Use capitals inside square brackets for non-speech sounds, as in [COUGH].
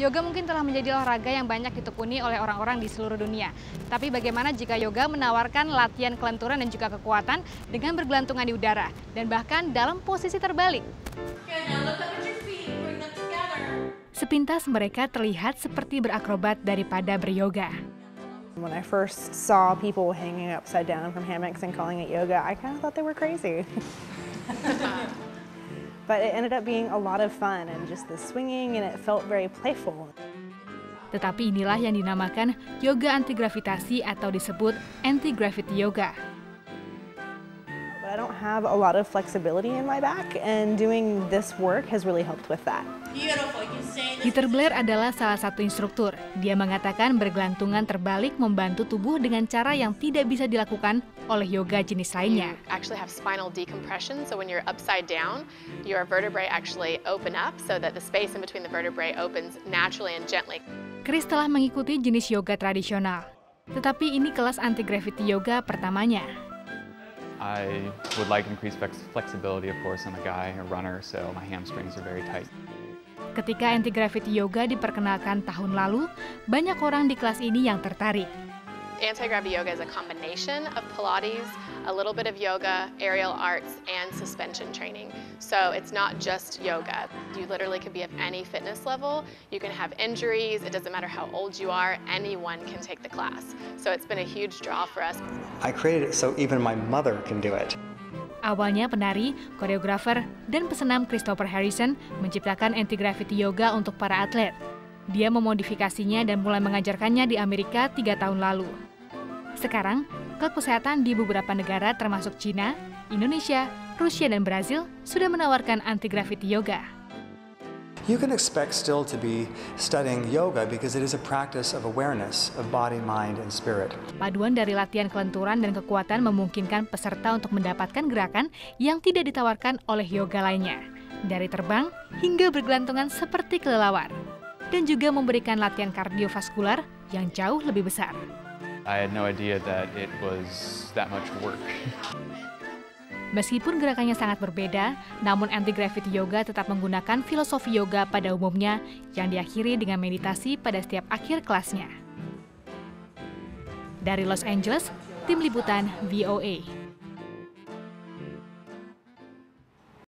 Yoga mungkin telah menjadi olahraga yang banyak ditekuni oleh orang-orang di seluruh dunia. Tapi bagaimana jika yoga menawarkan latihan kelenturan dan juga kekuatan dengan bergelantungan di udara dan bahkan dalam posisi terbalik? Sepintas mereka terlihat seperti berakrobat daripada beryoga. When I first saw people hanging upside down from hammocks and calling it yoga, I kind of thought they were crazy. [LAUGHS] but it ended up being a lot of fun and just the swinging and it felt very playful. Tetapi inilah yang dinamakan yoga anti gravitasi atau disebut anti-gravity yoga. I don't have a lot of flexibility in my back and doing this work has really helped with that. Peter Blair adalah salah satu instruktur. Dia mengatakan bergelantungan terbalik membantu tubuh dengan cara yang tidak bisa dilakukan oleh yoga jenis lainnya. You actually have spinal decompression, so when you're upside down, your vertebrae actually open up so that the space in between the vertebrae opens naturally and gently. Chris telah mengikuti jenis yoga tradisional. Tetapi ini kelas anti-gravity yoga pertamanya. I would like increased flexibility, of course. I'm a guy, a runner, so my hamstrings are very tight. Ketika anti-gravity yoga diperkenalkan tahun lalu, banyak orang di kelas ini yang tertarik. Anti-gravity yoga is a combination of Pilates, a little bit of yoga, aerial arts, and suspension training. So it's not just yoga. You literally could be of any fitness level. You can have injuries. It doesn't matter how old you are. Anyone can take the class. So it's been a huge draw for us. I created it so even my mother can do it. Awalnya penari, koreografer, dan pesenam Christopher Harrison menciptakan anti-gravity yoga untuk para atlet. Dia memodifikasinya dan mulai mengajarkannya di Amerika tiga tahun lalu. Sekarang, klub kesehatan di beberapa negara termasuk China, Indonesia, Rusia, dan Brazil sudah menawarkan anti-gravity yoga. You can expect still to be studying yoga because it is a practice of awareness of body, mind, and spirit. Paduan dari latihan kelenturan dan kekuatan memungkinkan peserta untuk mendapatkan gerakan yang tidak ditawarkan oleh yoga lainnya. Dari terbang hingga bergelantungan seperti kelelawar. Dan juga memberikan latihan kardiovaskular yang jauh lebih besar. I had no idea that it was that much work. Meskipun gerakannya sangat berbeda, namun anti-gravity yoga tetap menggunakan filosofi yoga pada umumnya yang diakhiri dengan meditasi pada setiap akhir kelasnya. Dari Los Angeles, Tim Liputan VOA.